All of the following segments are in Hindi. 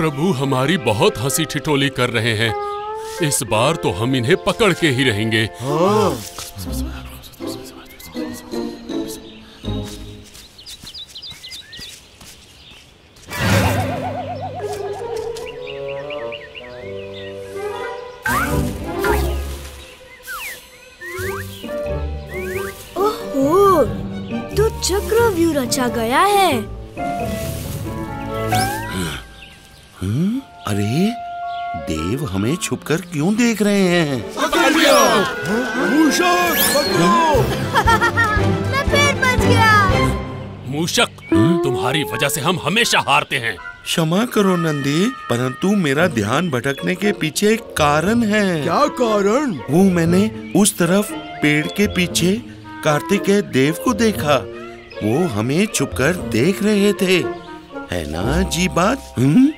प्रभु हमारी बहुत हँसी ठिठोली कर रहे हैं। इस बार तो हम इन्हें पकड़ के ही रहेंगे। ओहो छुपकर क्यों देख रहे हैं? मैं फिर बच गया। मूषक तुम्हारी वजह से हम हमेशा हारते हैं। क्षमा करो नंदी परंतु मेरा ध्यान भटकने के पीछे एक कारण है। क्या कारण? वो मैंने उस तरफ़ पेड़ के पीछे कार्तिकेय देव को देखा। वो हमें छुपकर देख रहे थे। है ना जी बात? हम्म?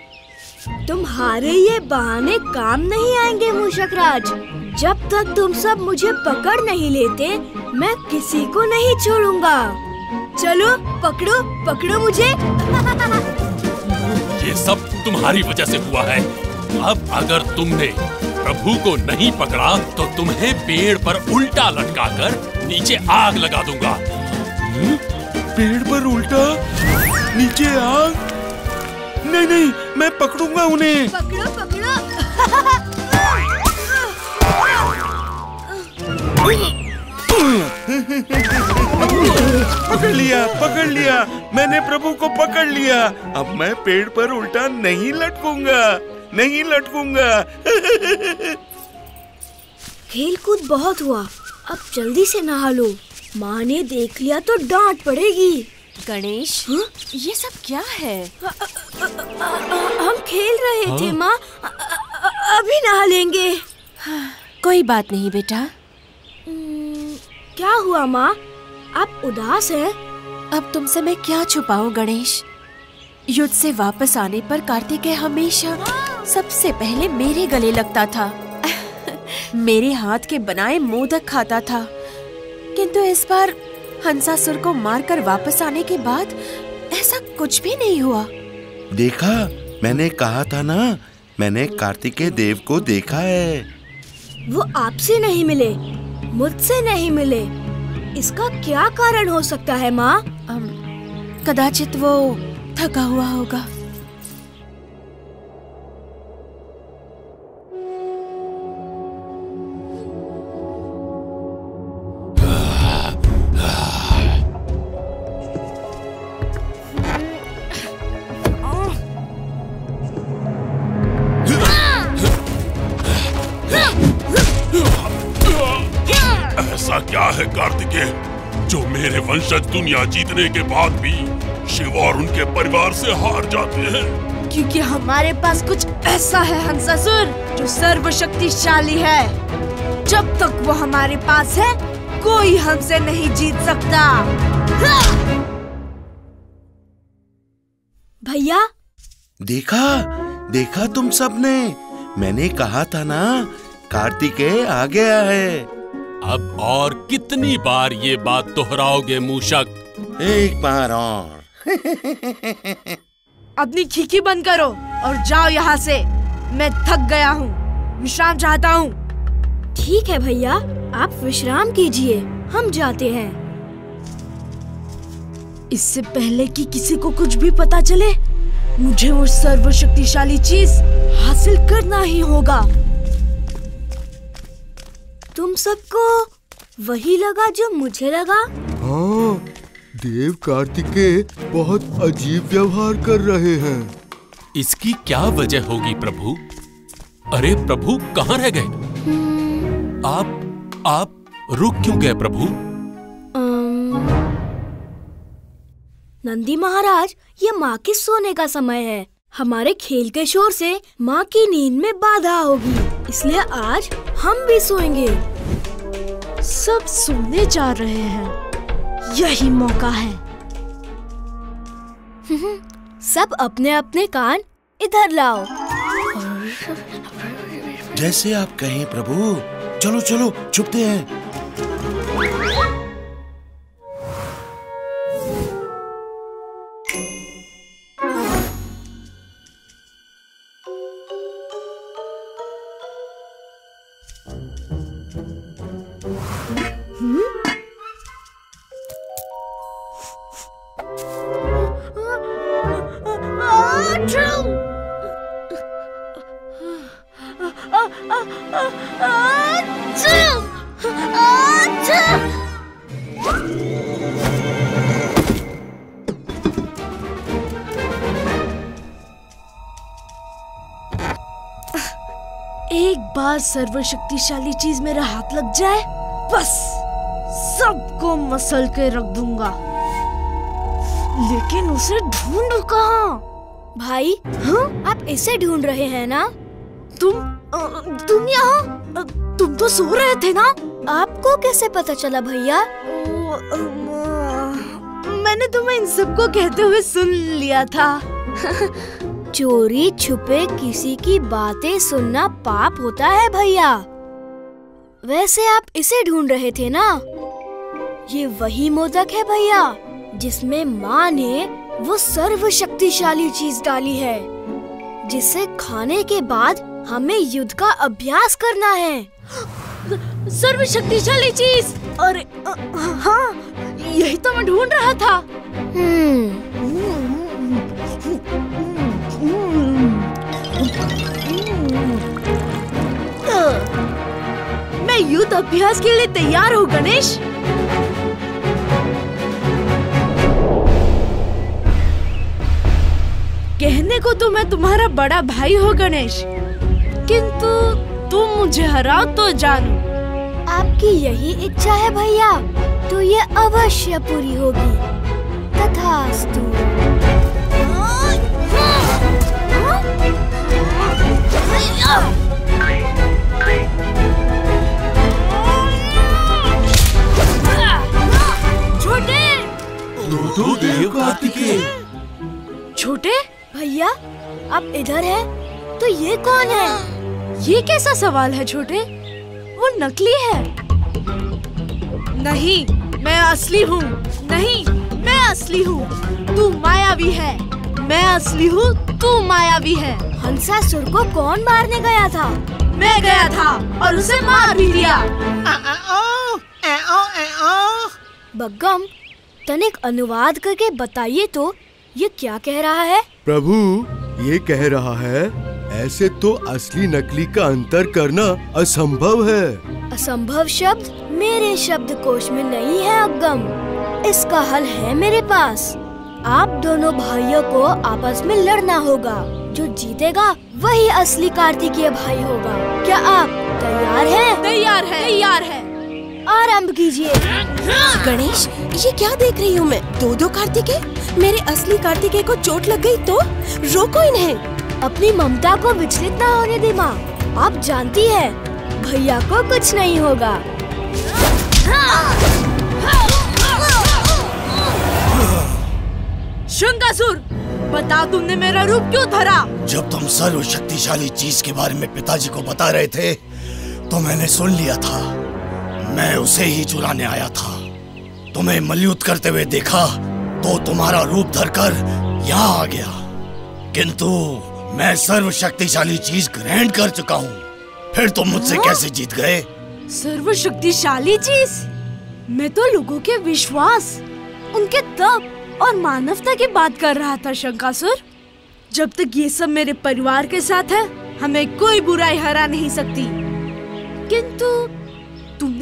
तुम्हारे ये बहाने काम नहीं आएँगे मूषकराज जब तक तुम सब मुझे पकड़ नहीं लेते मैं किसी को नहीं छोड़ूँगा। चलो पकड़ो पकड़ो मुझे। ये सब तुम्हारी वजह से हुआ है। अब अगर तुमने प्रभु को नहीं पकड़ा तो तुम्हें पेड़ पर उल्टा लटकाकर नीचे आग लगा दूँगा। पेड़ पर उल्टा? नीचे आग? नहीं नहीं मैं पकड़ूँगा उन्हें। पकड़ो पकड़ो। पकड़ लिया पकड़ लिया। मैंने प्रभु को पकड़ लिया। अब मैं पेड़ पर उल्टा नहीं लटकूँगा नहीं लटकूँगा। खेल कूद बहुत हुआ। अब जल्दी से नहा लो। माँ ने देख लिया तो डांट पड़ेगी। गणेश? हाँ? ये सब क्या है? हम खेल रहे थे माँ। अभी नहा लेंगे। कोई बात नहीं बेटा। क्या हुआ माँ? आप उदास हैं? अब तुमसे मैं क्या छुपाऊं गणेश? युद्ध से वापस आने पर कार्तिकेय हमेशा। सबसे पहले मेरे गले लगता था। मेरे हाथ के बनाए मोदक खाता था। किंतु इस बार हंसासुर को मारकर वापस आने के बाद ऐसा कुछ भी नहीं हुआ। देखा? मैंने कहा था ना मैंने कार्तिकेय देव को देखा है। वो आपसे नहीं मिले मुझसे नहीं मिले। इसका क्या कारण हो सकता है माँ? कदाचित वो थका हुआ होगा। है कार्तिकेय जो मेरे वंशज दुनिया जीतने के बाद भी शिव और उनके परिवार से हार जाते हैं। क्योंकि हमारे पास कुछ ऐसा है हंसासुर जो सर्वशक्तिशाली है। जब तक वो हमारे पास है कोई हमसे नहीं जीत सकता। भैया? देखा देखा तुम सबने। मैंने कहा था ना कार्तिकेय आ गया है। अब और कितनी बार ये बात दोहराओगे मूषक? एक बार और। अपनी खिखी बंद करो और जाओ यहाँ से। मैं थक गया हूँ। विश्राम चाहता हूँ। ठीक है भैया आप विश्राम कीजिए। हम जाते हैं। इससे पहले कि किसी को कुछ भी पता चले मुझे वो सर्वशक्तिशाली चीज़ हासिल करना ही होगा। तुम सबको वही लगा जो मुझे लगा? हाँ देव कार्तिकेय बहुत अजीब व्यवहार कर रहे हैं। इसकी क्या वजह होगी प्रभु? अरे प्रभु कहाँ रह गए? आप आप रुक क्यों गए प्रभु? नंदी महाराज ये माँ के सोने का समय है। हमारे खेल के शोर से माँ की नींद में बाधा होगी। इसलिए आज हम भी सोएँगे। सब सोने जा रहे हैं। यही मौका है। सब अपने अपने कान इधर लाओ। जैसे आप कहें, प्रभु। चलो चलो, छुपते हैं। एक सर्वशक्तिशाली चीज़ मेरा हाथ लग जाए बस सबको मसल के रख दूँगा। लेकिन उसे ढूंढू कहाँ? भाई हाँ? आप इसे ढूंढ रहे हैं ना? तुम तुम यहाँ तुम तो सो रहे थे ना? आपको कैसे पता चला भैया? मैंने तुम्हें इन सबको कहते हुए सुन लिया था। चोरी छुपे किसी की बातें सुनना पाप होता है भैया। वैसे आप इसे ढूंढ रहे थे ना? ये वही मोदक है भैया जिसमें माँ ने वो सर्वशक्तिशाली चीज़ डाली है जिसे खाने के बाद हमें युद्ध का अभ्यास करना है। सर्वशक्तिशाली चीज़! अरे अ, हाँ यही तो मैं ढूंढ रहा था। मैं युद्ध अभ्यास के लिए तैयार हूँ गणेश? कहने को तो मैं तुम्हारा बड़ा भाई हो गणेश। किंतु तुम मुझे हराओ तो जानू। आपकी यही इच्छा है भैया तो ये अवश्य पूरी होगी। तथास्तु। छोटे आप इधर हैं? तो ये कौन है? ये कैसा सवाल है छोटे? वो नकली है। नहीं, मैं असली हूँ। नहीं, मैं असली हूँ। तू मायावी है। मैं असली हूँ, तू मायावी है। हंसासुर को कौन मारने गया था? मैं गया था और उसे मार भी दिया। बग्गम, तनिक अनुवाद करके बताइए तो ये क्या कह रहा है? प्रभु ये कह रहा है ऐसे तो असली नकली का अंतर करना असंभव है। असंभव शब्द मेरे शब्द कोश में नहीं है अगम। इसका हल है मेरे पास। आप दोनों भाइयों को आपस में लड़ना होगा। जो जीतेगा वही असली कार्तिकीय भाई होगा। क्या आप तैयार हैं? तैयार है। तैयार है। आरंभ कीजिए। गणेश ये क्या देख रही हूँ मैं? दो दो कार्तिके? मेरे असली कार्तिके को चोट लग गई तो? रोको इन्हें। अपनी ममता को विचलित ना होने दे माँ। आप जानती है भैया को कुछ नहीं होगा। शंकासुर बता तुमने मेरा रूप क्यों धरा? जब तुम सर्वशक्तिशाली चीज़ के बारे में पिताजी को बता रहे थे तो मैंने सुन लिया था। मैं उसे ही चुराने आया था। तुम्हें मलयुद्ध करते हुए देखा तो तुम्हारा रूप धरकर यहाँ आ गया। किंतु मैं सर्वशक्तिशाली चीज़ ग्रहण कर चुका हूँ। फिर तुम मुझसे कैसे जीत गए? सर्वशक्तिशाली चीज़? मैं तो लोगों के विश्वास उनके तप और मानवता की बात कर रहा था शंकासुर। जब तक ये सब मेरे परिवार के साथ है हमें कोई बुराई हरा नहीं सकती। किंतु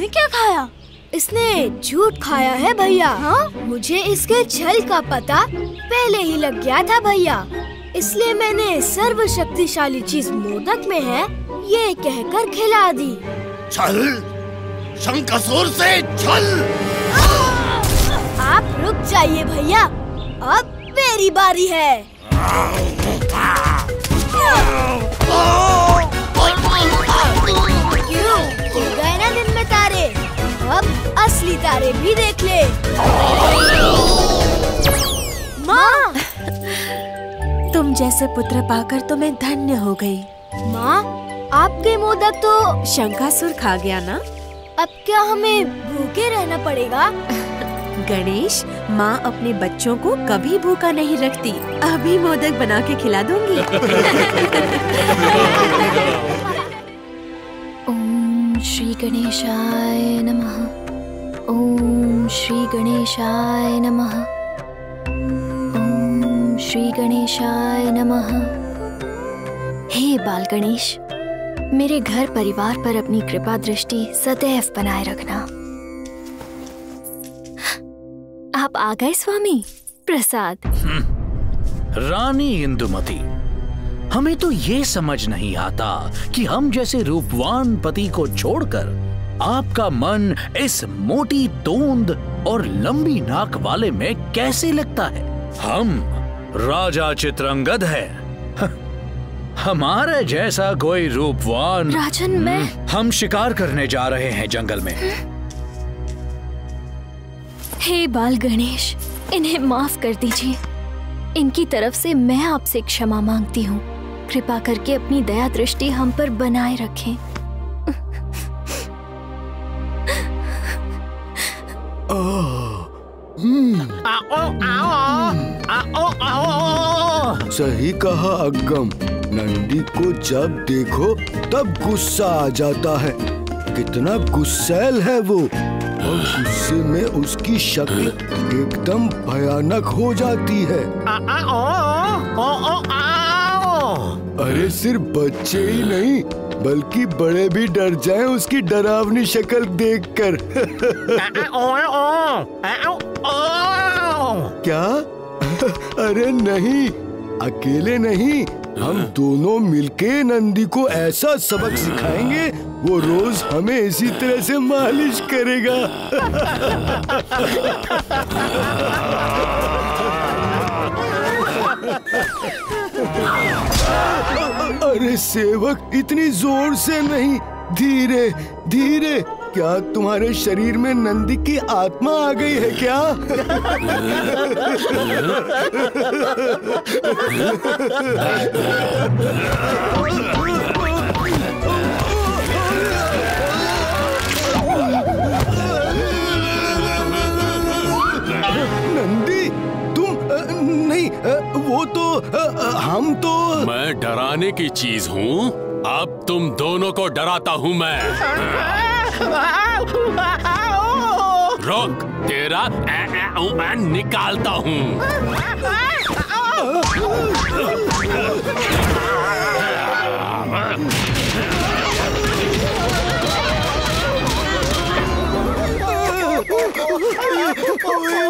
तुमने क्या खाया? इसने झूठ खाया है भैया। हाँ? मुझे इसके छल का पता पहले ही लग गया था भैया। इसलिए मैंने सर्वशक्तिशाली चीज़ मोदक में है ये कहकर खिला दी। छल? शंकासुर से छल? आप रुक जाइए भैया। अब मेरी बारी है। असली तारे भी देख ले। माँ! तुम जैसे पुत्र पाकर तो मैं धन्य हो गई। माँ आपके मोदक तो शंकासुर खा गया ना? अब क्या हमें भूखे रहना पड़ेगा? गणेश माँ अपने बच्चों को कभी भूखा नहीं रखती। अभी मोदक बना के खिला दूँगी। ओम श्री गणेशाय नमः। ओम श्री गणेशाय नमः। ओम श्री गणेशाय नमः। हे बाल गणेश, मेरे घर परिवार पर अपनी कृपा दृष्टि सदैव बनाए रखना। आप आ गए स्वामी? प्रसाद। रानी इंदुमती, हमें तो ये समझ नहीं आता कि हम जैसे रूपवान पति को छोड़कर आपका मन इस मोटी तोंद और लंबी नाक वाले में कैसे लगता है? हम राजा चित्रंगद है। हमारे जैसा कोई रूपवान राजन मैं हम शिकार करने जा रहे हैं जंगल में। हे बाल गणेश इन्हें माफ़ कर दीजिए। इनकी तरफ़ से मैं आपसे क्षमा मांगती हूँ। कृपा करके अपनी दया दृष्टि हम पर बनाए रखें। सही कहा अगम नंदी को जब देखो तब गुस्सा आ जाता है कितना गुस्सैल है वो और गुस्से में उसकी शक्ल एकदम भयानक हो जाती है आ, आ, ओ, ओ, ओ, आओ। अरे सिर्फ़ बच्चे ही नहीं बल्कि बड़े भी डर जाएँ उसकी डरावनी शक्ल देखकर क्या? अरे नहीं अकेले नहीं। हम दोनों मिलके नंदी को ऐसा सबक सिखाएँगे वो रोज हमें इसी तरह से मालिश करेगा। अरे सेवक इतनी ज़ोर से नहीं धीरे धीरे। क्या तुम्हारे शरीर में नंदी की आत्मा आ गई है क्या? नंदी तुम नहीं वो तो हम तो मैं डराने की चीज़ हूँ। अब तुम दोनों को डराता हूँ मैं। रोक तेरा ए, ए, ए, निकालता हूँ।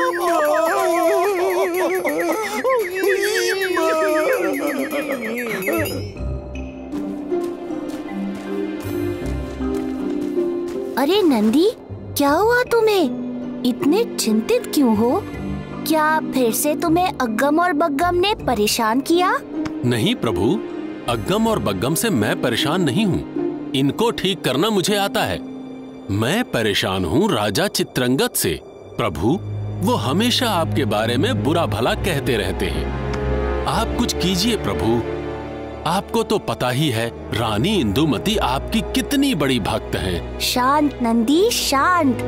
अरे नंदी, क्या हुआ तुम्हें? इतने चिंतित क्यों हो? क्या फिर से तुम्हें अग्गम और बग्गम ने परेशान किया? नहीं प्रभु, अग्गम और बग्गम से मैं परेशान नहीं हूँ। इनको ठीक करना मुझे आता है। मैं परेशान हूँ राजा चित्रंगत से। प्रभु, वो हमेशा आपके बारे में बुरा भला कहते रहते हैं। आप कुछ कीजिए प्रभु। आपको तो पता ही है, रानी इंदुमती आपकी कितनी बड़ी भक्त हैं। शांत, नंदी, शांत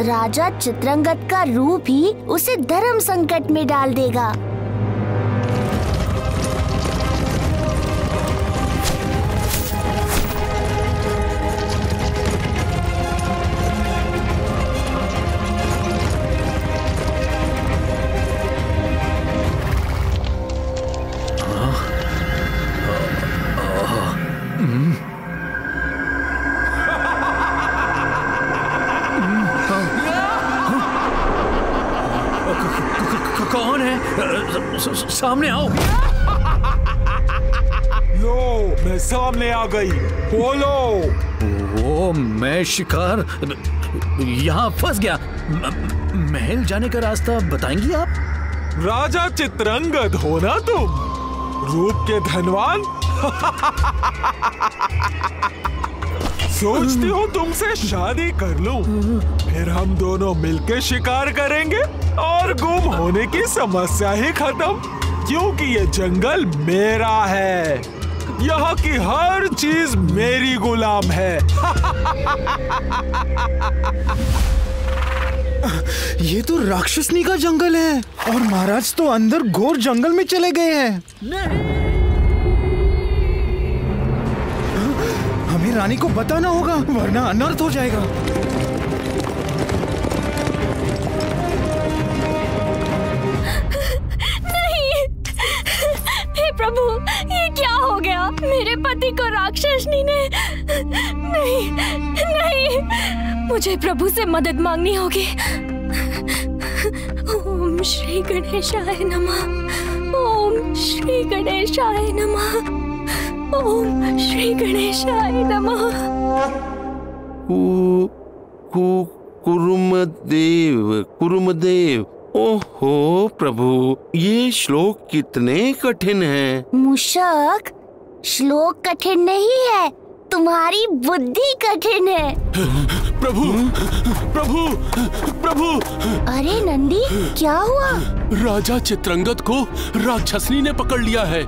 राजा चित्रंगत का रूप ही उसे धर्म संकट में डाल देगा गई। बोलो वो मैं शिकार यहाँ फंस गया। महल जाने का रास्ता बताएँगी आप? राजा चित्रंगद हो ना तुम? रूप के धनवान? सोचती हो तुमसे शादी कर लूँ। फिर हम दोनों मिलके शिकार करेंगे और गुम होने की समस्या ही खत्म। क्योंकि ये जंगल मेरा है। यहाँ की हर चीज़ मेरी गुलाम है। ये तो राक्षसनी का जंगल है। और महाराज तो अंदर घोर जंगल में चले गए हैं। हमें रानी को बताना होगा वरना अनर्थ हो जाएगा। पति को राक्षसनी ने नहीं नहीं। मुझे प्रभु से मदद मांगनी होगी। ओम श्री गणेशाय नमः। ओम श्री गणेशाय नमः। ओम श्री गणेशाय नमः। कु, कु, कुरुमदेव कुरुमदेव। ओहो प्रभु ये श्लोक कितने कठिन हैं। मूषक श्लोक कठिन नहीं है तुम्हारी बुद्धि कठिन है। प्रभु प्रभु प्रभु। अरे नंदी क्या हुआ? राजा चित्रंगत को राक्षसनी ने पकड़ लिया है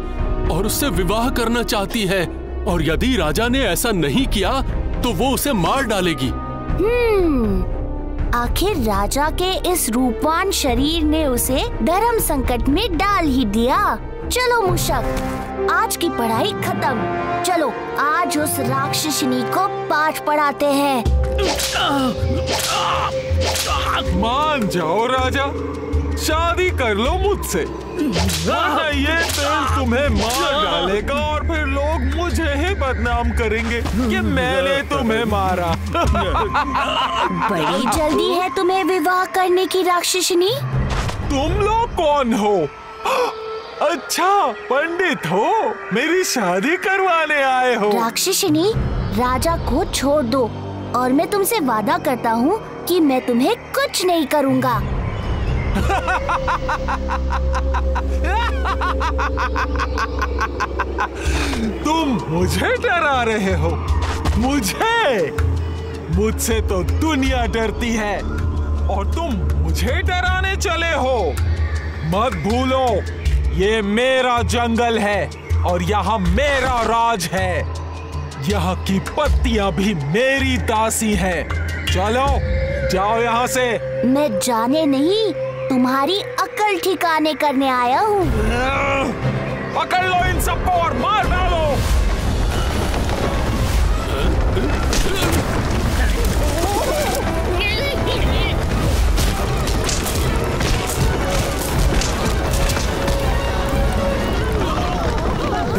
और उससे विवाह करना चाहती है। और यदि राजा ने ऐसा नहीं किया तो वो उसे मार डालेगी। हम्म आखिर राजा के इस रूपवान शरीर ने उसे धर्म संकट में डाल ही दिया। चलो मुशक आज की पढ़ाई खत्म। चलो आज उस राक्षसिनी को पाठ पढ़ाते हैं। मान जाओ राजा। शादी कर लो मुझसे। ये तेल तुम्हें मार डालेगा और फिर लोग मुझे ही बदनाम करेंगे कि मैंने तुम्हें मारा। बड़ी जल्दी है तुम्हें विवाह करने की राक्षसिनी। तुम लोग कौन हो? अच्छा पंडित हो मेरी शादी करवाने आए हो। राक्षसिनी राजा को छोड़ दो और मैं तुमसे वादा करता हूँ कि मैं तुम्हें कुछ नहीं करूँगा। तुम मुझे डरा रहे हो। मुझे मुझसे तो दुनिया डरती है और तुम मुझे डराने चले हो। मत भूलो। ये मेरा जंगल है और यहाँ मेरा राज है। यहाँ की पत्तियाँ भी मेरी दासी है। चलो जाओ यहाँ से। मैं जाने नहीं तुम्हारी अकल ठिकाने करने आया हूँ। पकड़ लो इन सबको और मार डालो।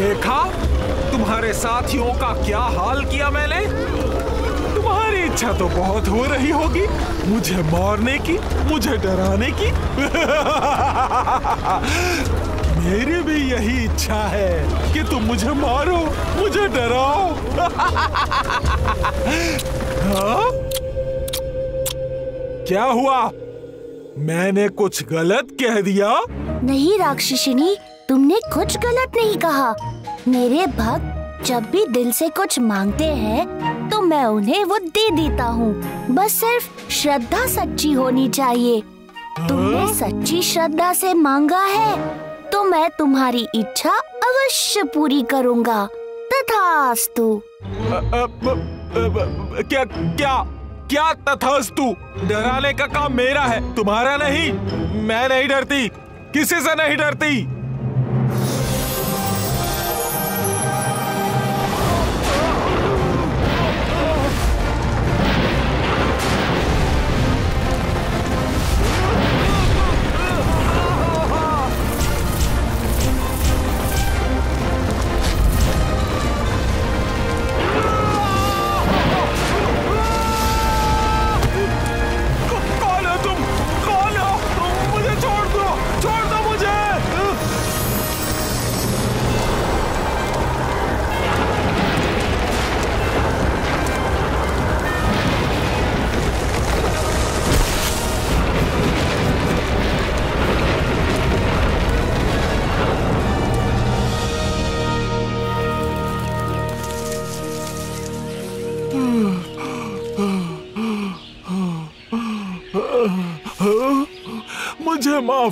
देखा? तुम्हारे साथियों का क्या हाल किया मैंने? तुम्हारी इच्छा तो बहुत हो रही होगी। मुझे मारने की, मुझे डराने की। मेरी भी यही इच्छा है कि तुम मुझे मारो, मुझे डराओ। हाँ? क्या हुआ? मैंने कुछ गलत कह दिया? नहीं, राक्षसिनी। तुमने कुछ गलत नहीं कहा। मेरे भक्त जब भी दिल से कुछ मांगते हैं तो मैं उन्हें वो दे देता हूँ। बस सिर्फ़ श्रद्धा सच्ची होनी चाहिए। तुमने सच्ची श्रद्धा से मांगा है तो मैं तुम्हारी इच्छा अवश्य पूरी करूँगा। तथास्तु। क्या क्या क्या तथास्तु? डराने का काम मेरा है। तुम्हारा नहीं। मैं नहीं डरती। किसी से नहीं डरती।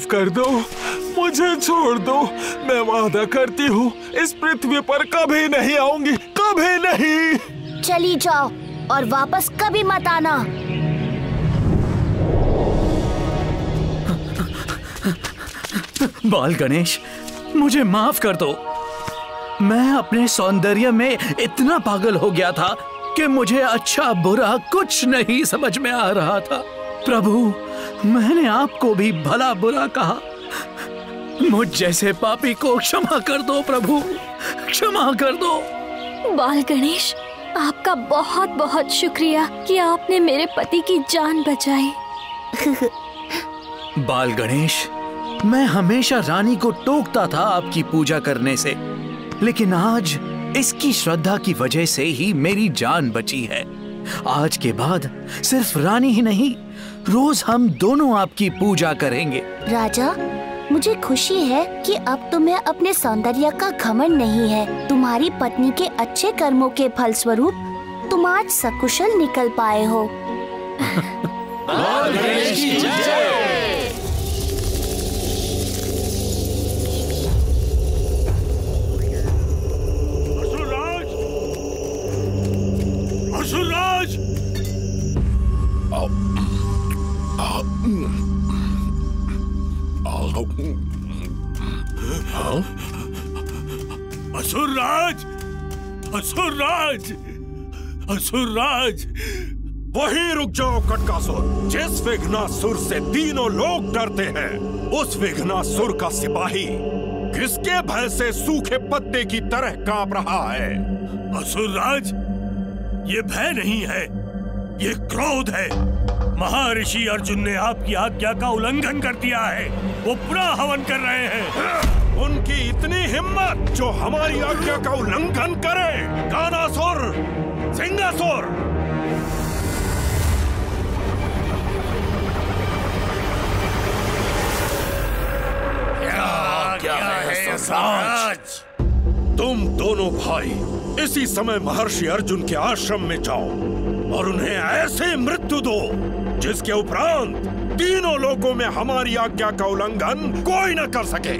माफ़ कर दो। मुझे छोड़ दो। मैं वादा करती हूँ इस पृथ्वी पर कभी नहीं आऊँगी कभी नहीं। चली जाओ और वापस कभी मत आना। बाल गणेश मुझे माफ़ कर दो। मैं अपने सौंदर्य में इतना पागल हो गया था कि मुझे अच्छा बुरा कुछ नहीं समझ में आ रहा था। प्रभु मैंने आपको भी भला बुरा कहा। मुझ जैसे पापी को क्षमा कर दो प्रभु। क्षमा कर दो। बाल गणेश आपका बहुत बहुत शुक्रिया कि आपने मेरे पति की जान बचाई। बाल गणेश मैं हमेशा रानी को टोकता था आपकी पूजा करने से लेकिन आज इसकी श्रद्धा की वजह से ही मेरी जान बची है। आज के बाद सिर्फ़ रानी ही नहीं रोज हम दोनों आपकी पूजा करेंगे। राजा मुझे खुशी है कि अब तुम्हें अपने सौंदर्य का घमंड नहीं है। तुम्हारी पत्नी के अच्छे कर्मों के फलस्वरूप तुम आज सकुशल निकल पाए हो। असुरराज असुरराज असुरराज वहीं रुक जाओ, कटकासुर। जिस विघ्नासुर से तीनों लोग डरते हैं, उस विघ्नासुर का सिपाही किसके भय से सूखे पत्ते की तरह काँप रहा है? असुरराज ये भय नहीं है, ये क्रोध है। महर्षि अर्जुन ने आपकी आज्ञा का उल्लंघन कर दिया है। वो पूरा हवन कर रहे हैं। उनकी इतनी हिम्मत जो हमारी आज्ञा का उल्लंघन करे। कानासुर सिंगासुर क्या है तुम दोनों भाई इसी समय महर्षि अर्जुन के आश्रम में जाओ और उन्हें ऐसे मृत्यु दो। जिसके उपरांत तीनों लोगों में हमारी आज्ञा का उल्लंघन कोई न कर सके।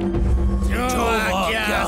जो जो आज्ञा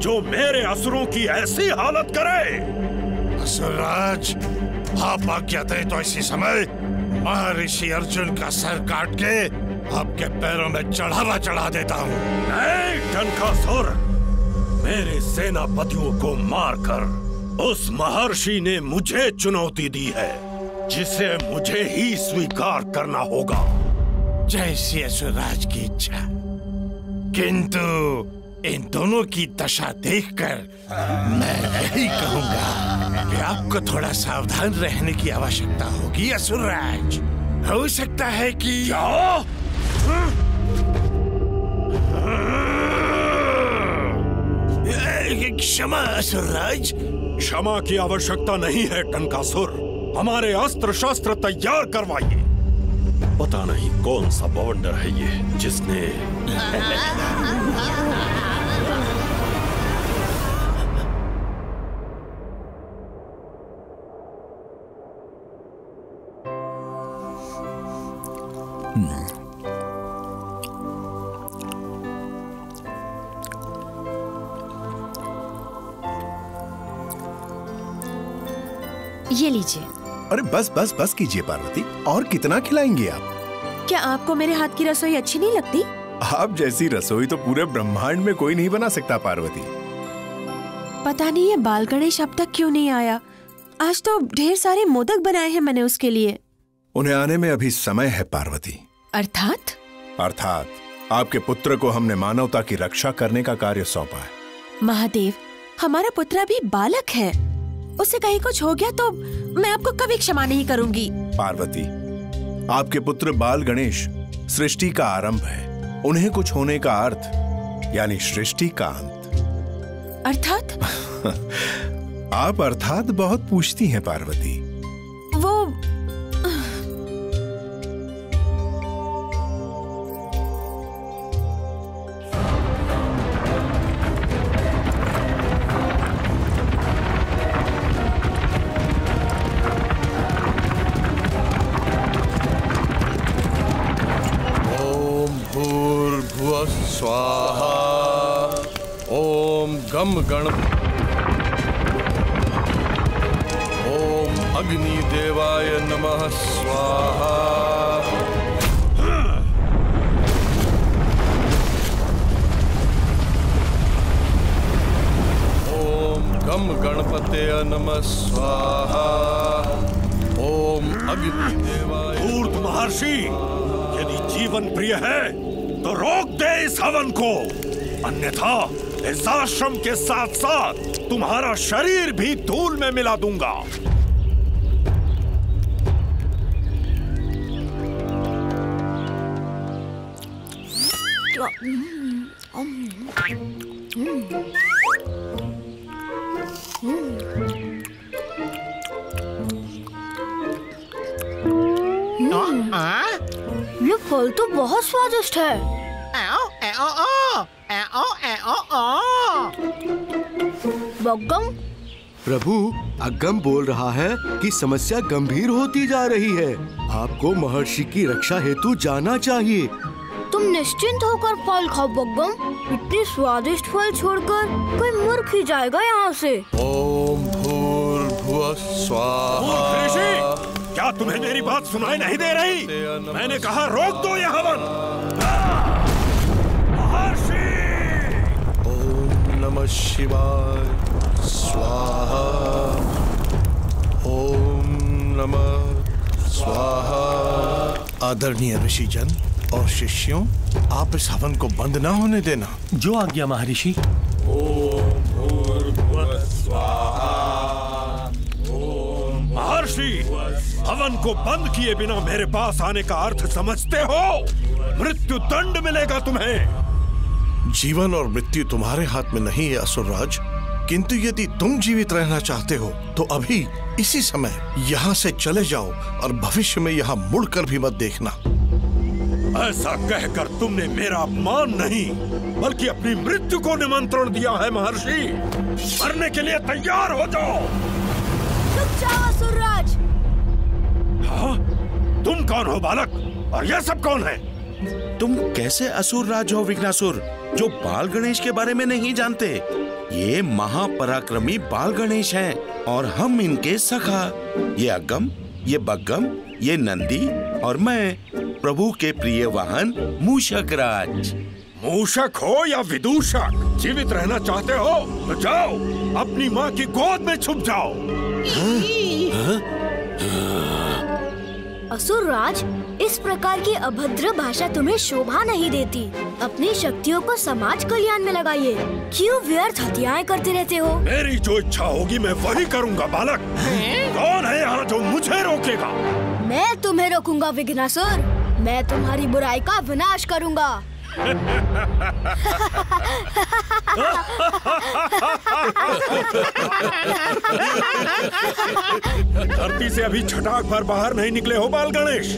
जो मेरे असुरों की ऐसी हालत करे। असुरराज आप आज्ञा दे तो इसी समय महर्षि अर्जुन का सर काट के आपके पैरों में चढ़ावा चढ़ा देता हूँ। नहीं टनकासुर मेरे सेनापतियों को मारकर उस महर्षि ने मुझे चुनौती दी है जिसे मुझे ही स्वीकार करना होगा। जैसी असुरराज की इच्छा। किंतु इन दोनों की दशा देखकर मैं यही कहूँगा कि आपको थोड़ा सावधान रहने की आवश्यकता होगी असुरराज। हो सकता है कि क्या? ए, क्षमा असुरराज। क्षमा की आवश्यकता नहीं है टनकासुर हमारे अस्त्र शस्त्र तैयार करवाइए। पता नहीं कौन सा बवंडर है ये जिसने ये लीजिए। अरे बस बस बस कीजिए पार्वती। और कितना खिलाएँगे आप? क्या आपको मेरे हाथ की रसोई अच्छी नहीं लगती? आप जैसी रसोई तो पूरे ब्रह्मांड में कोई नहीं बना सकता पार्वती। पता नहीं ये बाल गणेश अब तक क्यों नहीं आया। आज तो ढेर सारे मोदक बनाए हैं मैंने उसके लिए। उन्हें आने में अभी समय है पार्वती। अर्थात? अर्थात आपके पुत्र को हमने मानवता की रक्षा करने का कार्य सौंपा है। महादेव हमारा पुत्र अभी बालक है। उसे कहीं कुछ हो गया तो मैं आपको कभी क्षमा नहीं करूँगी। पार्वती आपके पुत्र बाल गणेश सृष्टि का आरंभ है। उन्हें कुछ होने का अर्थ यानी सृष्टि का अंत। अर्थात? आप अर्थात बहुत पूछती हैं पार्वती। गम गण ओम अग्नि देवाय नमः, स्वाहा। ओम गम गणपते नमः, स्वाहा। ओम अग्नि देवाय धूर्त महर्षि, यदि जीवन प्रिय है तो रोक दे इस हवन को। अन्यथा आश्रम के साथ साथ तुम्हारा शरीर भी धूल में मिला दूँगा। ये फल तो बहुत स्वादिष्ट है। बग्गम प्रभु अगम बोल रहा है कि समस्या गंभीर होती जा रही है। आपको महर्षि की रक्षा हेतु जाना चाहिए। तुम निश्चिंत होकर फल खाओ बग्गम। इतनी स्वादिष्ट फल छोड़कर कोई मूर्ख ही जाएगा यहाँ से। ओम भूर्भुव स्वाहा। क्या तुम्हें मेरी बात सुनाई नहीं दे रही? मैंने कहा रोक दो यह हवन महर्षि! ओम नमः शिवाय। स्वाहा। ओम नमः। स्वाहा। आदरणीय ऋषिजन और शिष्यों आप इस हवन को बंद ना होने देना। जो आज्ञा महर्षि। महर्षि हवन को बंद किए बिना मेरे पास आने का अर्थ समझते हो? मृत्यु दंड मिलेगा तुम्हें। जीवन और मृत्यु तुम्हारे हाथ में नहीं है असुरराज किंतु यदि तुम जीवित रहना चाहते हो तो अभी इसी समय यहाँ से चले जाओ और भविष्य में यहाँ मुड़कर भी मत देखना। ऐसा कहकर तुमने मेरा अपमान नहीं बल्कि अपनी मृत्यु को निमंत्रण दिया है महर्षि। मरने के लिए तैयार हो जाओ। जाओ असुरराज। हाँ? तुम कौन हो बालक? और यह सब कौन है? तुम कैसे असुर राज हो विघ्नासुर? जो बाल गणेश के बारे में नहीं जानते। ये महापराक्रमी बाल गणेश हैं और हम इनके सखा। ये अगम ये बग्गम ये नंदी और मैं प्रभु के प्रिय वाहन मूषक राज। मूषक हो या विदूषक जीवित रहना चाहते हो तो जाओ अपनी माँ की गोद में छुप जाओ। असुरराज इस प्रकार की अभद्र भाषा तुम्हें शोभा नहीं देती। अपनी शक्तियों को समाज कल्याण में लगाइए। क्यों व्यर्थ हत्याएँ करते रहते हो? मेरी जो इच्छा होगी मैं वही करूँगा बालक। कौन है यहाँ जो मुझे रोकेगा? मैं तुम्हें रोकूँगा विघ्नासुर। मैं तुम्हारी बुराई का विनाश करूँगा। धरती से अभी छटाक भर बाहर नहीं निकले हो बाल गणेश।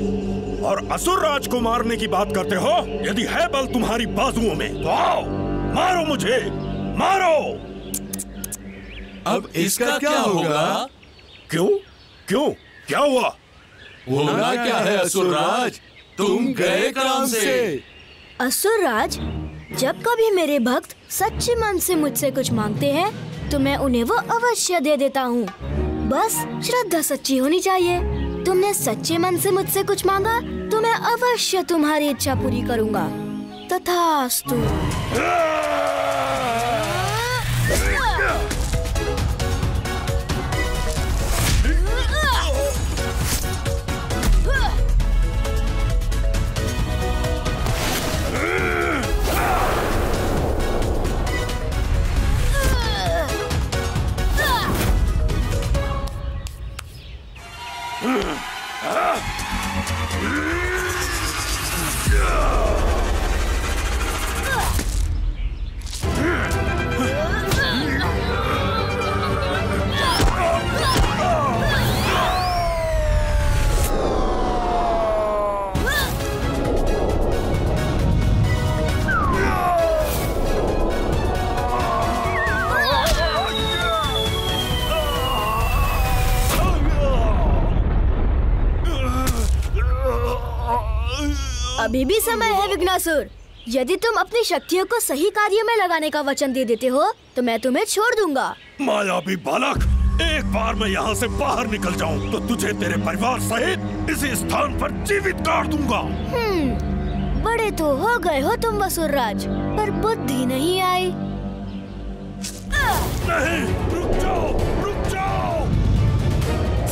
और असुर राज को मारने की बात करते हो? यदि है बल तुम्हारी बाजुओं में तो आओ मारो मुझे मारो! अब इसका क्या होगा? क्यों? क्यों? क्या हुआ? होना क्या है असुरराज तुम गए काम से। असुरराज जब कभी मेरे भक्त सच्चे मन से मुझसे कुछ मांगते हैं तो मैं उन्हें वो अवश्य दे देता हूँ। बस श्रद्धा सच्ची होनी चाहिए। तुमने सच्चे मन से मुझसे कुछ मांगा तो मैं अवश्य तुम्हारी इच्छा पूरी करूँगा। तथास्तु। अभी भी समय है विघ्नासुर। यदि तुम अपनी शक्तियों को सही कार्य में लगाने का वचन दे देते हो तो मैं तुम्हें छोड़ दूँगा। मायावी बालक एक बार मैं यहाँ से बाहर निकल जाऊँ तो तुझे तेरे परिवार सहित इसी स्थान पर जीवित काट दूँगा। हम्म, बड़े तो हो गए हो तुम वसुर राज पर बुद्धि नहीं आई। नहीं रुक जाओ रुक जाओ।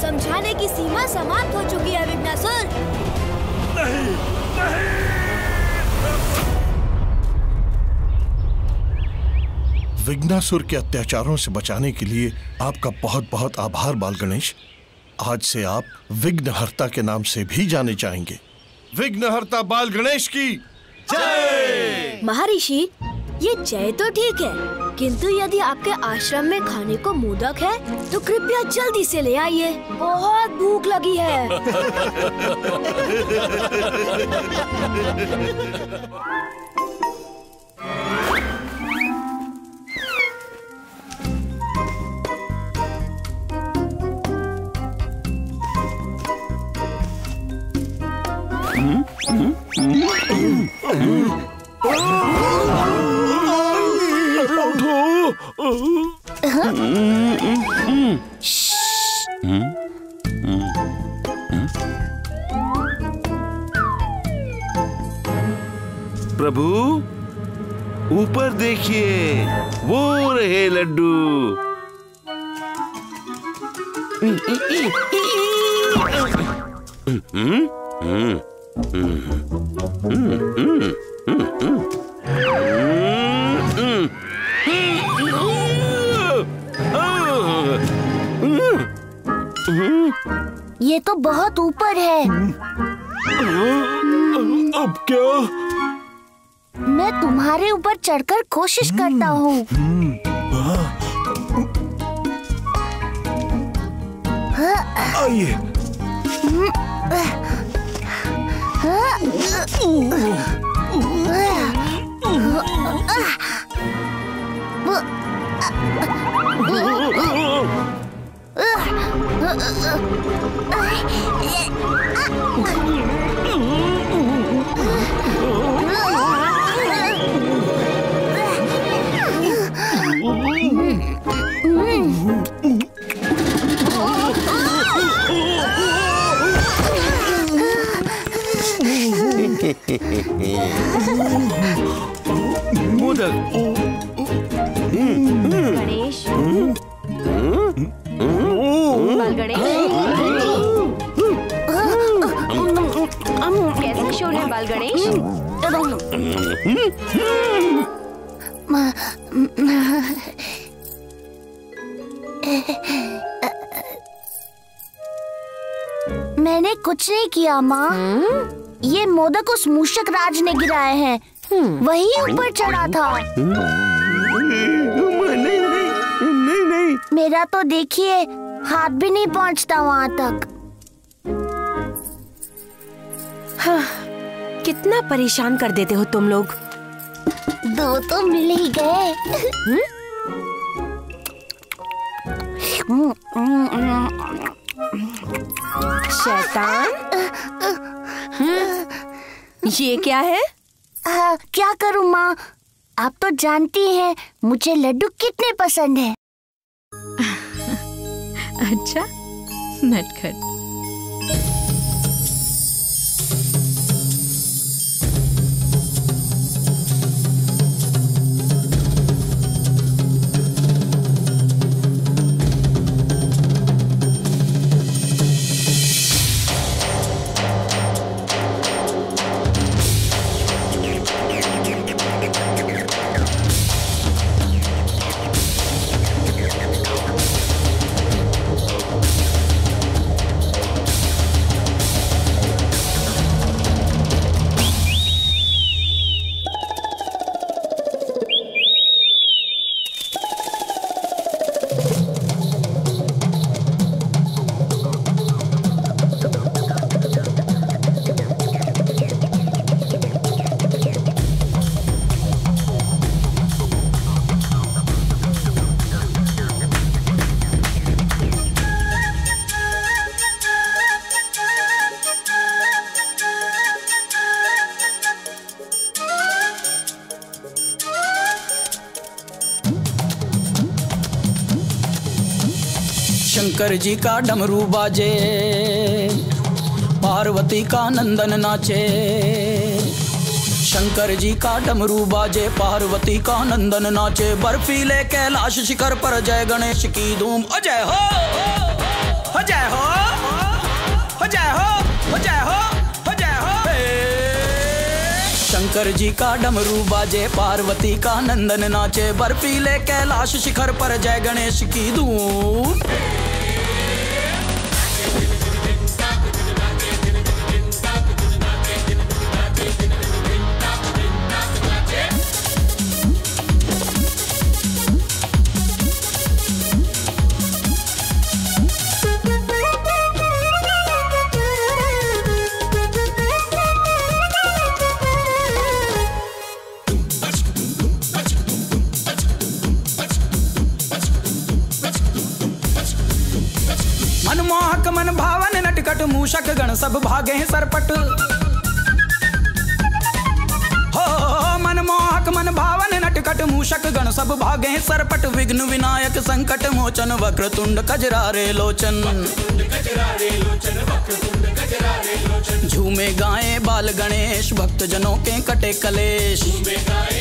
समझाने की सीमा समाप्त हो चुकी है विघ्नासुर। नहीं नहीं विघ्नासुर के अत्याचारों से बचाने के लिए आपका बहुत बहुत आभार, बाल गणेश। आज से आप विघ्नहर्ता के नाम से भी जाने जाएँगे। विघ्नहर्ता बाल गणेश की जय! महर्षि, ये जय तो ठीक है। किंतु यदि आपके आश्रम में खाने को मोदक है तो कृपया जल्दी से ले आइए। बहुत भूख लगी है। है अब क्या? मैं तुम्हारे ऊपर चढ़कर कोशिश करता हूँ। आइए। मोदक। गणेश। बाल शोर है बाल गणेश? मैंने कुछ नहीं किया माँ। ये मोदक उस मूषक राज ने गिराए हैं। वही ऊपर चढ़ा था। नहीं नहीं नहीं मेरा तो देखिए हाथ भी नहीं पहुँचता वहाँ तक। हाँ, कितना परेशान कर देते हो तुम लोग। दो तो मिल ही गए। शैतान? ये क्या है? आ, क्या करूँ माँ? आप तो जानती हैं मुझे लड्डू कितने पसंद है। अच्छा नटखट। शंकर जी का डमरू बाजे, पार्वती का नंदन नाचे। शंकर जी का डमरू बाजे, पार्वती का नंदन नाचे। बर्फीले कैलाश शिखर पर जय गणेश की धूम। अजय हो हो जय हो हो जय हो हो जय हो हो जय हो। शंकर जी का डमरू बाजे, पार्वती का नंदन नाचे। बर्फीले कैलाश शिखर पर जय गणेश की धूम। भागे हैं सरपट। हो मनमोहक मन भावन नटकट मूषक, गण सब भागे हैं सरपट। विघ्न विनायक, संकट मोचन वक्र तुंड कजरारे लोचन। झूमे गाए बाल गणेश भक्त जनों के कटे कलेश। सुनकर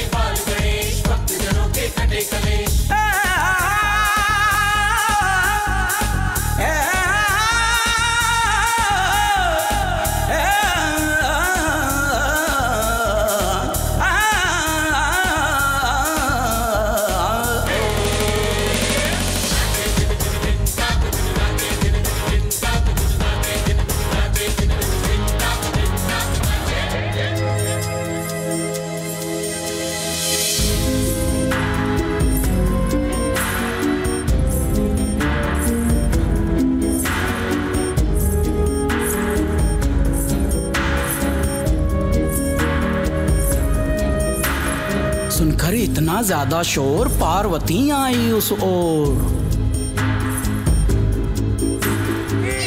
इतना ज़्यादा शोर, पार्वती आई उस ओर।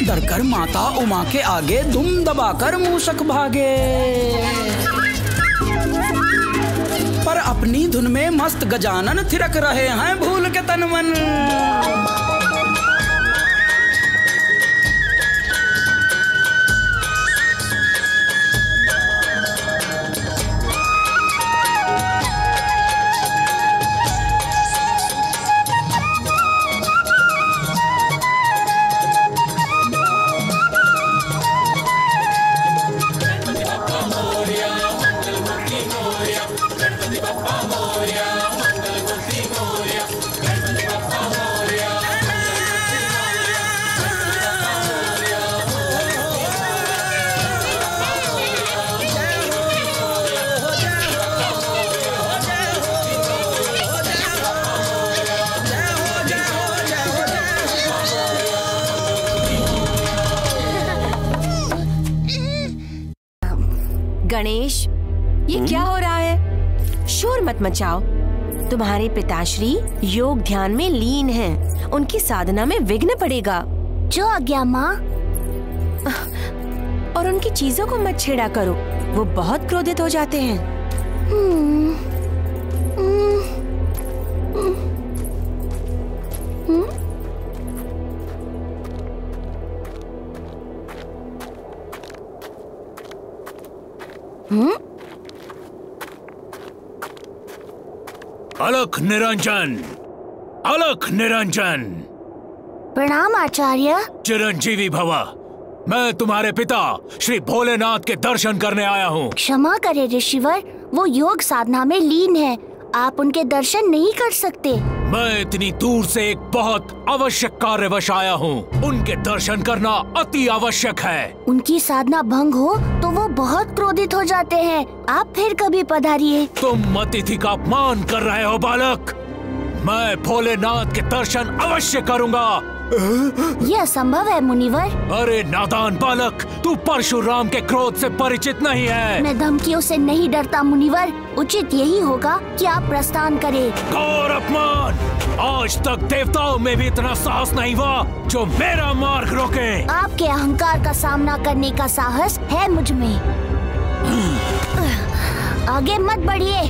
डरकर माता उमा के आगे दुम दबाकर मूषक भागे। पर अपनी धुन में मस्त गजानन थिरक रहे हैं भूल के तन मन मचाओ तुम्हारे पिताश्री योग ध्यान में लीन हैं। उनकी साधना में विघ्न पड़ेगा। जो आज्ञा माँ। और उनकी चीज़ों को मत छेड़ा करो। वो बहुत क्रोधित हो जाते हैं। निरंजन। अलख निरंजन। प्रणाम आचार्य। चिरंजीवी भवा मैं तुम्हारे पिता श्री भोलेनाथ के दर्शन करने आया हूँ। क्षमा करे ऋषिवर। वो योग साधना में लीन है। आप उनके दर्शन नहीं कर सकते। मैं इतनी दूर से एक बहुत आवश्यक कार्यवश आया हूँ। उनके दर्शन करना अति आवश्यक है। उनकी साधना भंग हो तो वो बहुत क्रोधित हो जाते हैं। आप फिर कभी पधारिए। तुम अतिथि का अपमान कर रहे हो बालक। मैं भोलेनाथ के दर्शन अवश्य करूँगा। ये असंभव है मुनिवर। अरे नादान बालक तू परशुराम के क्रोध से परिचित नहीं है। मैं धमकियों से नहीं डरता मुनिवर। उचित यही होगा कि आप प्रस्थान करें। घोर अपमान! आज तक देवताओं में भी इतना साहस नहीं हुआ जो मेरा मार्ग रोके। आपके अहंकार का सामना करने का साहस है मुझमें। आगे मत बढ़िए।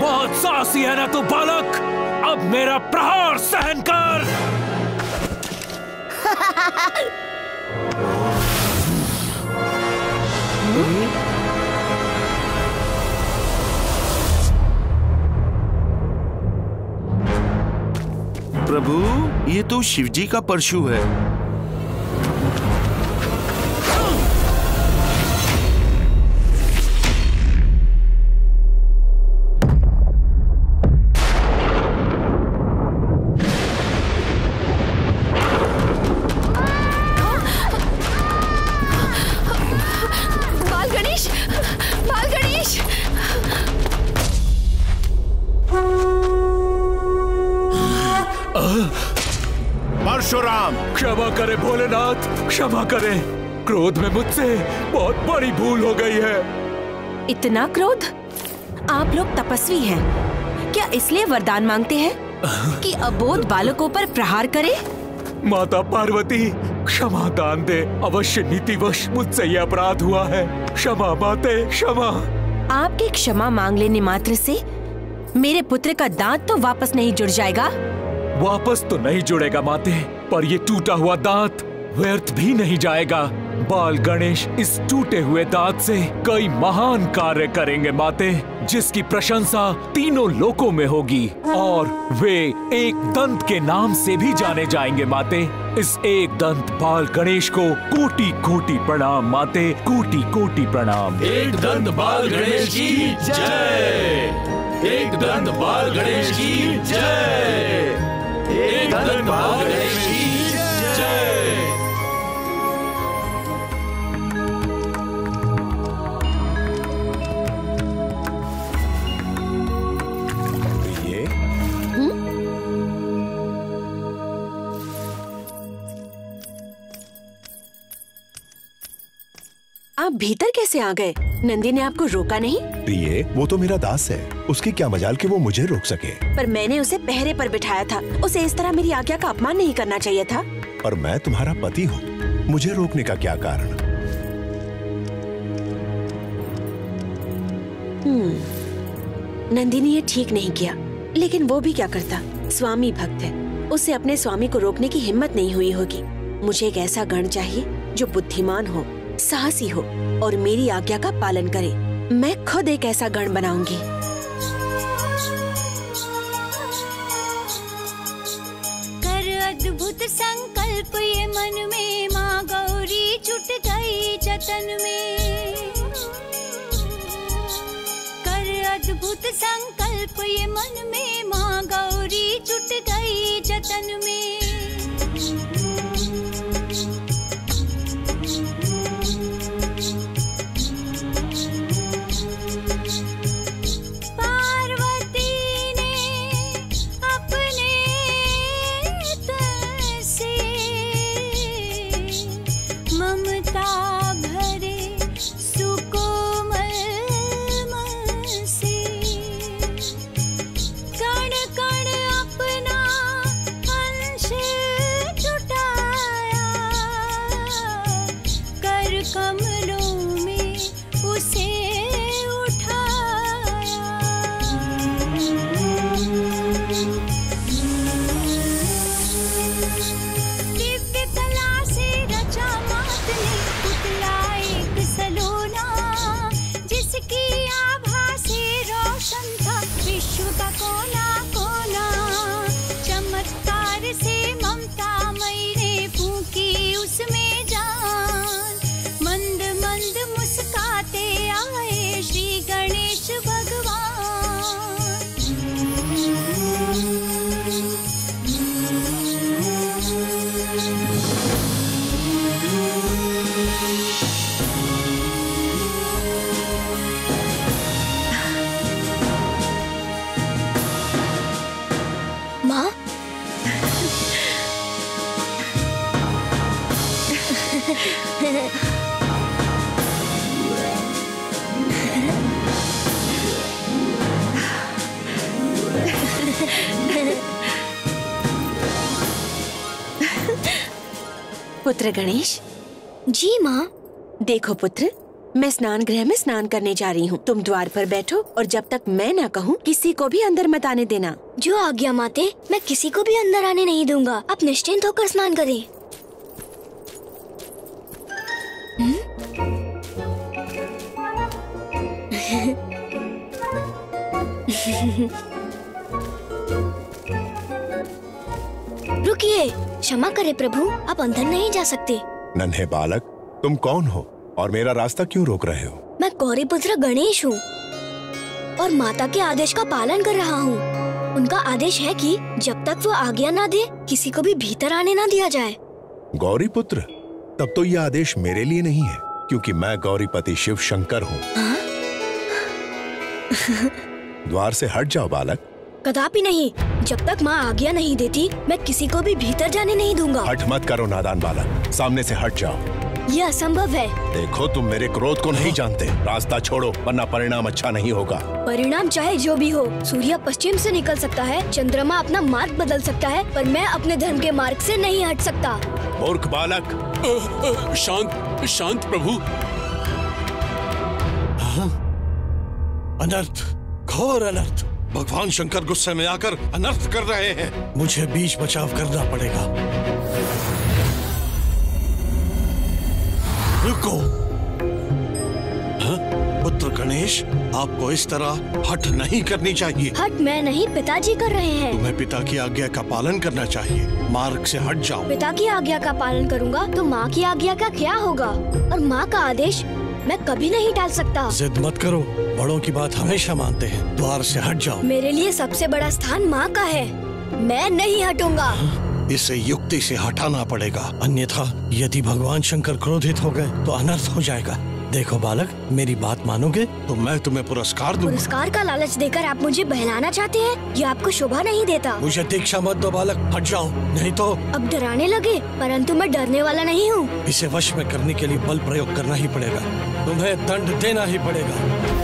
बहुत है तू बालक अब मेरा प्रहार सहन कर। प्रभु ये तो शिवजी का परशु है। मुझसे बहुत बड़ी भूल हो गई है। इतना क्रोध? आप लोग तपस्वी हैं। क्या इसलिए वरदान मांगते हैं कि अबोध बालकों पर प्रहार करें? माता पार्वती क्षमा दान दे। अवश्य नीतिवश मुझसे ये अपराध हुआ है। क्षमा माते क्षमा। आपके क्षमा मांग लेने मात्र से मेरे पुत्र का दांत तो वापस नहीं जुड़ जाएगा? वापस तो नहीं जुड़ेगा माते पर ये टूटा हुआ दांत व्यर्थ भी नहीं जाएगा। बाल गणेश इस टूटे हुए दांत से कई महान कार्य करेंगे माते, जिसकी प्रशंसा तीनों लोकों में होगी। और वे एक दंत के नाम से भी जाने जाएँगे माते। इस एक दंत बाल गणेश को कोटि कोटि प्रणाम, माते कोटि कोटि प्रणाम। एक दंत बाल गणेश की जय। एक दंत बाल गणेश की जय। एक दंत बाल गणेश की आप भीतर कैसे आ गए? नंदी ने आपको रोका नहीं? प्रिय वो तो मेरा दास है। उसकी क्या मजाल कि वो मुझे रोक सके? पर मैंने उसे पहरे पर बिठाया था। उसे इस तरह मेरी आज्ञा का अपमान नहीं करना चाहिए था। पर मैं तुम्हारा पति हूँ। मुझे रोकने का क्या कारण? हम्म, नंदी ने ये ठीक नहीं किया। लेकिन वो भी क्या करता? स्वामी भक्त है। उसे अपने स्वामी को रोकने की हिम्मत नहीं हुई होगी। मुझे एक ऐसा गण चाहिए जो बुद्धिमान हो। साहसी हो और मेरी आज्ञा का पालन करे। मैं खुद एक ऐसा गण बनाऊँगी। कर अद्भुत संकल्प ये मन में माँ गौरी जुट गई जतन में। कर अद्भुत संकल्प ये मन में माँ गौरी जुट गई जतन में। पुत्र गणेश? जी माँ। देखो पुत्र, मैं स्नान गृह में स्नान करने जा रही हूँ। तुम द्वार पर बैठो और जब तक मैं ना कहूँ, किसी को भी अंदर मत आने देना। जो आज्ञा माते, मैं किसी को भी अंदर आने नहीं दूँगा। आप निश्चिंत होकर स्नान करें। रुकिए। क्षमा करे प्रभु आप अंदर नहीं जा सकते। नन्हे बालक तुम कौन हो और मेरा रास्ता क्यों रोक रहे हो? मैं गौरी पुत्र गणेश हूँ और माता के आदेश का पालन कर रहा हूँ। उनका आदेश है कि जब तक वो आज्ञा ना दे किसी को भी भीतर आने ना दिया जाए। गौरी पुत्र तब तो यह आदेश मेरे लिए नहीं है क्योंकि मैं गौरीपति शिव शंकर हूँ? द्वार से हट जाओ बालक। कदापि नहीं। जब तक माँ आज्ञा नहीं देती मैं किसी को भी भीतर जाने नहीं दूँगा। हट मत करो नादान बालक सामने से हट जाओ। ये असंभव है। देखो तुम मेरे क्रोध को नहीं जानते। रास्ता छोड़ो वरना परिणाम अच्छा नहीं होगा। परिणाम चाहे जो भी हो सूर्य पश्चिम से निकल सकता है चंद्रमा अपना मार्ग बदल सकता है पर मैं अपने धर्म के मार्ग से नहीं हट सकता। मूर्ख बालक! शांत शांत प्रभु। अनर्थ घोर अनर्थ। भगवान शंकर गुस्से में आकर अनर्थ कर रहे हैं। मुझे बीच बचाव करना पड़ेगा। रुको। हाँ? पुत्र गणेश आपको इस तरह हट नहीं करनी चाहिए। हट मैं नहीं पिताजी कर रहे हैं। तुम्हें पिता की आज्ञा का पालन करना चाहिए। मार्ग से हट जाओ। पिता की आज्ञा का पालन करूँगा तो माँ की आज्ञा का क्या होगा? और माँ का आदेश? मैं कभी नहीं डाल सकता। जिद मत करो। बड़ों की बात हमेशा मानते हैं। द्वार से हट जाओ। मेरे लिए सबसे बड़ा स्थान माँ का है। मैं नहीं हटूँगा। इसे युक्ति से हटाना पड़ेगा। अन्यथा यदि भगवान शंकर क्रोधित हो गए तो अनर्थ हो जाएगा। देखो बालक मेरी बात मानोगे? तो मैं तुम्हें पुरस्कार दूँ पुरस्कार का लालच देकर आप मुझे बहलाना चाहते हैं? ये आपको शोभा नहीं देता। मुझे दीक्षा मत दो बालक हट जाओ नहीं तो अब डराने लगे परंतु मैं डरने वाला नहीं हूँ। इसे वश में करने के लिए बल प्रयोग करना ही पड़ेगा। तुम्हें दंड देना ही पड़ेगा।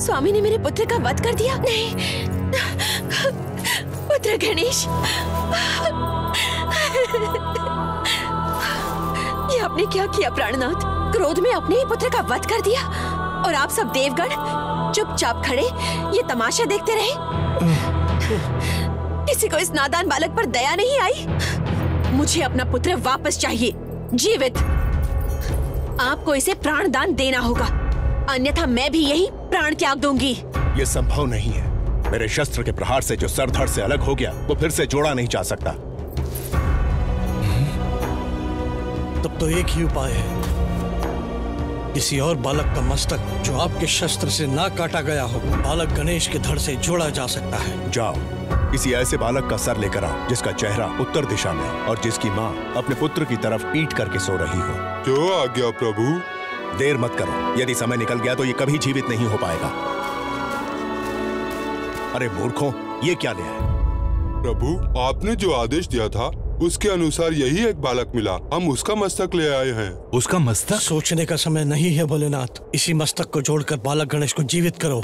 स्वामी ने मेरे पुत्र का वध कर दिया। नहीं। पुत्र गणेश। ये आपने क्या किया, प्राणनाथ? क्रोध में अपने ही पुत्र का वध कर दिया। और आप सब देवगण, चुपचाप खड़े, ये तमाशा देखते रहे। किसी को इस नादान बालक पर दया नहीं आई? मुझे अपना पुत्र वापस चाहिए, जीवित। आपको इसे प्राण दान देना होगा। अन्यथा मैं भी यही प्राण त्याग दूँगी। ये संभव नहीं है। मेरे शस्त्र के प्रहार से जो सर धड़ से अलग हो गया वो फिर से जोड़ा नहीं जा सकता। तब तो एक ही उपाय है। किसी और बालक का मस्तक जो आपके शस्त्र से ना काटा गया हो बालक गणेश के धड़ से जोड़ा जा सकता है। जाओ। किसी ऐसे बालक का सर लेकर आओ जिसका चेहरा उत्तर दिशा में और जिसकी माँ अपने पुत्र की तरफ़ पीट करके सो रही हो। जो आ गया प्रभु? देर मत करो। यदि समय निकल गया तो ये कभी जीवित नहीं हो पाएगा। अरे मूर्खों ये क्या लिया है? प्रभु आपने जो आदेश दिया था उसके अनुसार यही एक बालक मिला। हम उसका मस्तक ले आए हैं। उसका मस्तक? सोचने का समय नहीं है भोलेनाथ। इसी मस्तक को जोड़कर बालक गणेश को जीवित करो।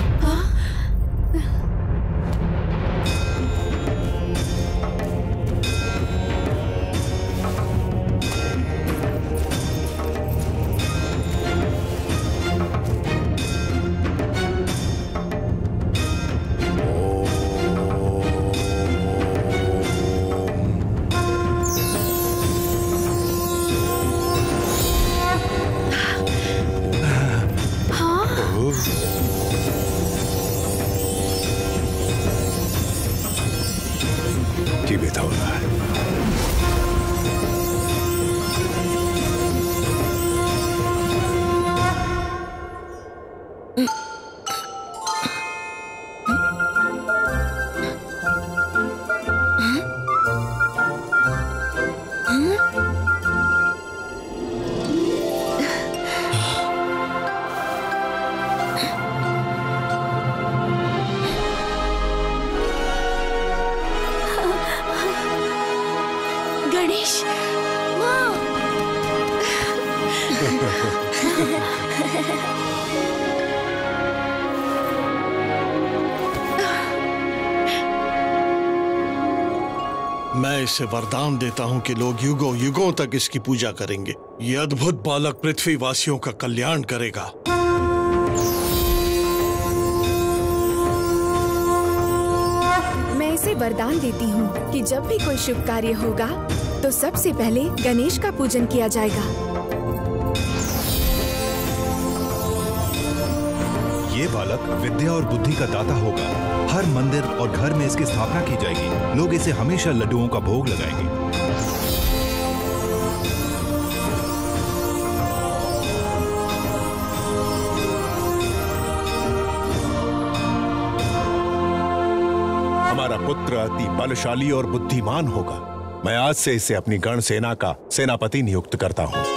गणेश मैं इसे वरदान देता हूँ कि लोग युगों युगों तक इसकी पूजा करेंगे। ये अद्भुत बालक पृथ्वी वासियों का कल्याण करेगा। मैं इसे वरदान देती हूँ कि जब भी कोई शुभ कार्य होगा तो सबसे पहले गणेश का पूजन किया जाएगा। ये बालक विद्या और बुद्धि का दाता होगा। हर मंदिर और घर में इसकी स्थापना की जाएगी। लोग इसे हमेशा लड्डुओं का भोग लगाएँगे। हमारा पुत्र अति बलशाली और बुद्धिमान होगा। मैं आज से इसे अपनी गण सेना का सेनापति नियुक्त करता हूँ।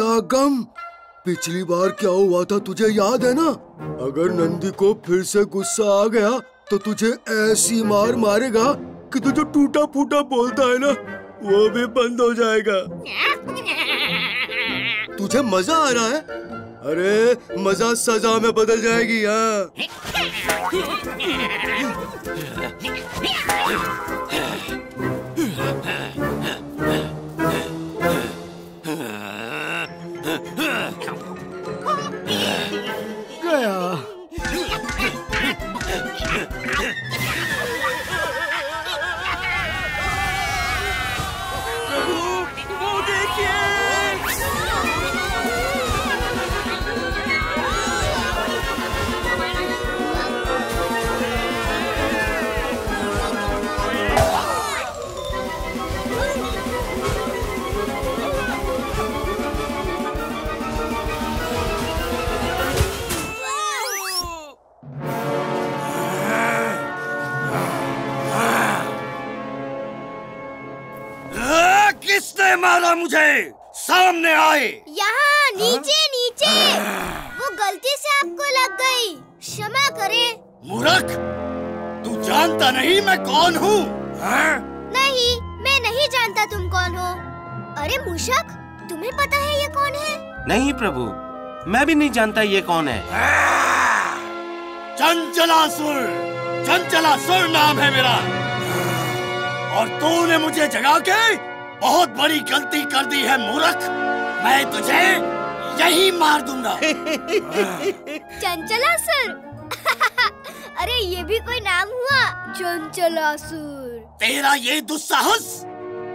रुक गम पिछली बार क्या हुआ था तुझे याद है ना? अगर नंदी को फिर से गुस्सा आ गया तो तुझे ऐसी मार मारेगा कि तू जो टूटा फूटा बोलता है ना? वो भी बंद हो जाएगा। तुझे मज़ा आ रहा है? अरे, मज़ा सजा में बदल जाएगी हाँ। मारा मुझे। सामने आए। यहाँ नीचे हा? नीचे। वो गलती से आपको लग गई। क्षमा करे। मूर्ख तू जानता नहीं मैं कौन हूँ। हाँ? नहीं मैं नहीं जानता तुम कौन हो। अरे मूषक तुम्हें पता है ये कौन है? नहीं प्रभु मैं भी नहीं जानता ये कौन है। चंचलासुर चंचलासुर नाम है मेरा। और तूने मुझे जगा के बहुत बड़ी गलती कर दी है मूर्ख। मैं तुझे यही मार दूँगा। चंचलासुर अरे ये भी कोई नाम हुआ? चंचलासुर तेरा ये दुस्साहस?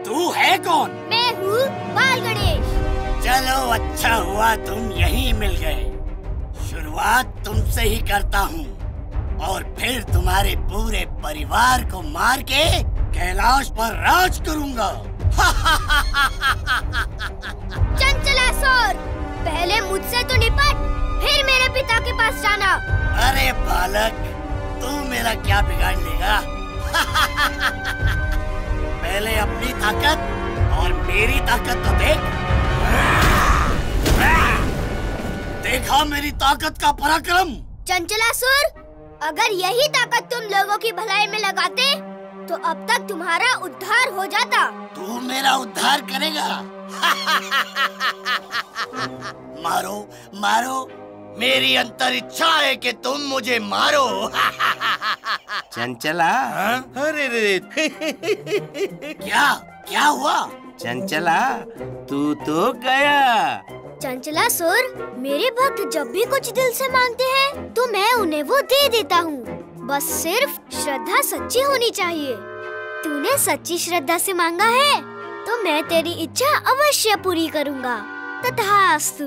तू है कौन? मैं हूँ बाल गणेश। चलो अच्छा हुआ तुम यहीं मिल गए। शुरुआत तुमसे ही करता हूँ। और फिर तुम्हारे पूरे परिवार को मार के कैलाश पर राज करूँगा। चंचलासुर पहले मुझसे तो निपट फिर मेरे पिता के पास जाना। अरे बालक तू मेरा क्या बिगाड़ लेगा? पहले अपनी ताकत और मेरी ताकत तो देख। देखा मेरी ताकत का पराक्रम? चंचलासुर अगर यही ताकत तुम लोगों की भलाई में लगाते तो अब तक तुम्हारा उद्धार हो जाता। तू मेरा उद्धार करेगा। मारो मारो। मेरी अंतर इच्छा है कि तुम मुझे मारो। चंचला। अरे रे क्या? क्या हुआ? चंचला तू तो गया। चंचला सुर मेरे भक्त जब भी कुछ दिल से मांगते हैं तो मैं उन्हें वो दे देता हूँ। बस सिर्फ़ श्रद्धा सच्ची होनी चाहिए। तूने सच्ची श्रद्धा से मांगा है तो मैं तेरी इच्छा अवश्य पूरी करूँगा। तथास्तु।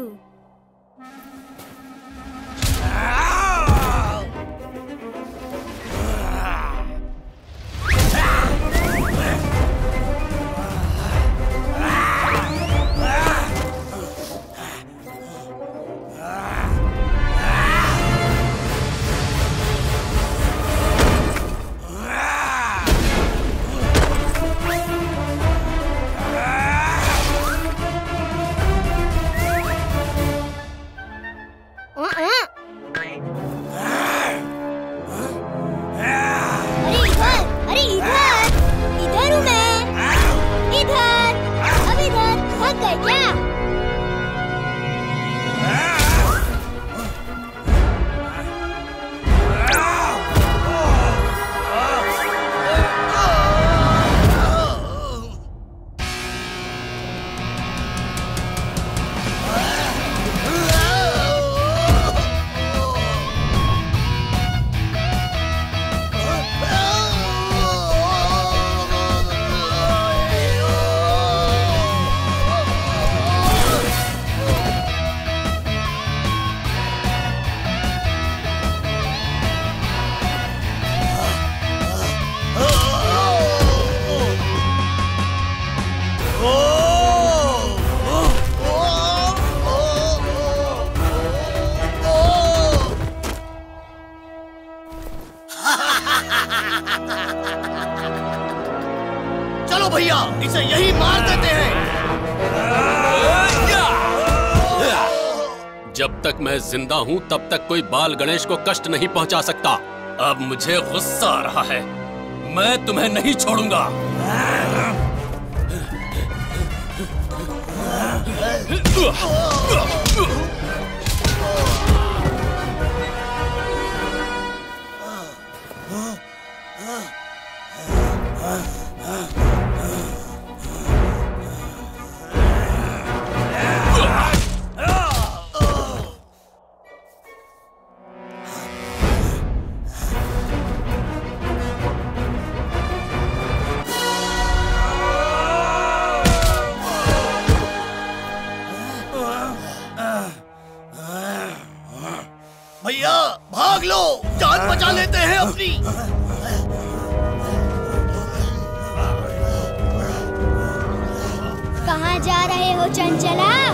ज़िंदा हूँ तब तक कोई बाल गणेश को कष्ट नहीं पहुँचा सकता। अब मुझे गुस्सा आ रहा है। मैं तुम्हें नहीं छोड़ूँगा। कहाँ जा रहे हो चंचला?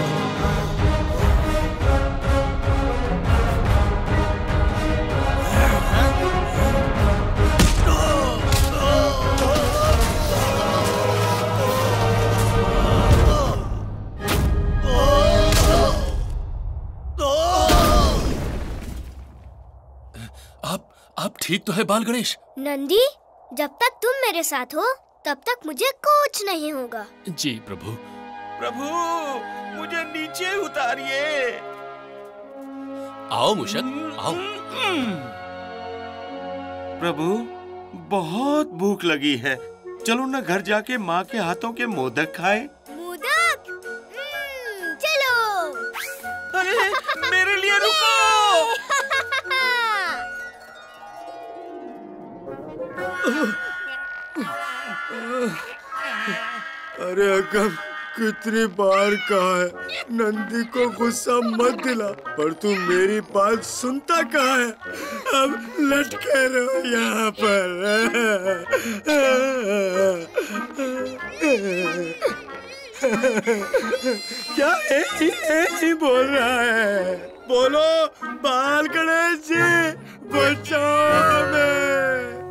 तो है बाल गणेश। नंदी जब तक तुम मेरे साथ हो तब तक मुझे कुछ नहीं होगा। जी प्रभु। प्रभु मुझे नीचे उतारिए। आओ मुशक आओ। प्रभु बहुत भूख लगी है। चलो ना घर जाके माँ के हाथों के मोदक खाए। अरे अकम कितनी बार कहा है, नंदी को गुस्सा मत दिला, पर तू मेरी बात सुनता कहा है? अब लटके रहो यहाँ पर। क्या एक ही बोल रहा है? बोलो, बाल गणेश जी, बचाओ हमें।